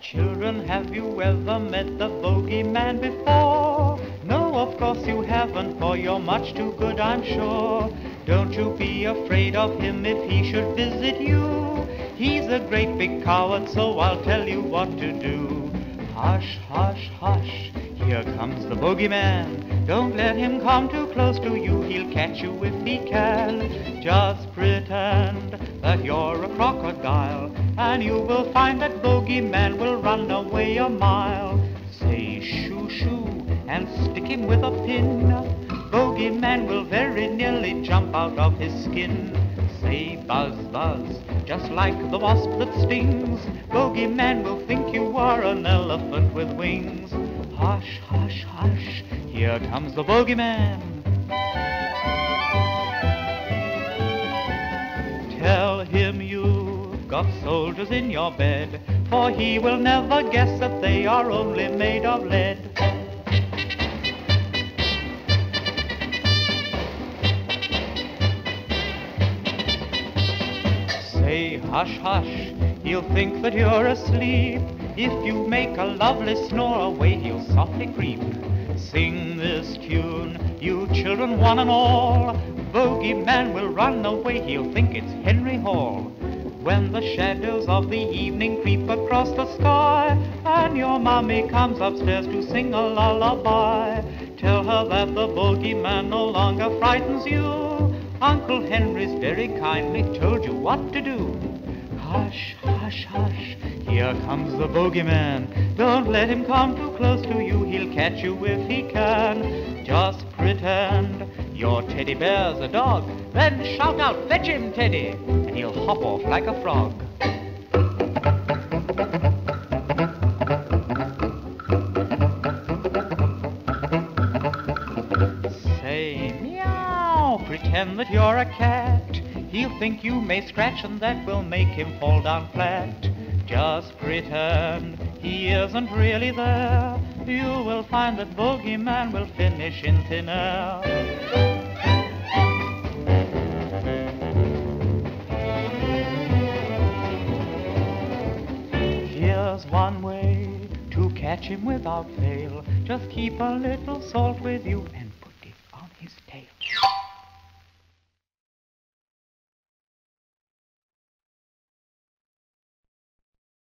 Children, have you ever met the bogeyman before? No, of course you haven't, for you're much too good, I'm sure. Don't you be afraid of him if he should visit you. He's a great big coward, so I'll tell you what to do. Hush, hush, hush, here comes the bogeyman. Don't let him come too close to you, he'll catch you if he can. Just pretend that you're a crocodile, and you will find that bogeyman will run away a mile. Say shoo shoo, and stick him with a pin. Bogeyman will very nearly jump out of his skin. Say buzz buzz, just like the wasp that stings. Bogeyman will think you are an elephant with wings. Hush, hush, hush, here comes the bogeyman. Tell him you've got soldiers in your bed, for he will never guess that they are only made of lead. Hush, hush, he'll think that you're asleep. If you make a lovely snore away, he'll softly creep. Sing this tune, you children one and all. Bogeyman will run away, he'll think it's Henry Hall. When the shadows of the evening creep across the sky, and your mommy comes upstairs to sing a lullaby, tell her that the bogeyman no longer frightens you. Uncle Henry's very kindly told you what to do. Hush, hush, hush, here comes the bogeyman. Don't let him come too close to you, he'll catch you if he can. Just pretend your teddy bear's a dog, then shout out, fetch him, Teddy, and he'll hop off like a frog. Say meow, pretend that you're a cat. He'll think you may scratch and that will make him fall down flat. Just pretend he isn't really there. You will find that bogeyman will finish in thin air. Here's one way to catch him without fail. Just keep a little salt with you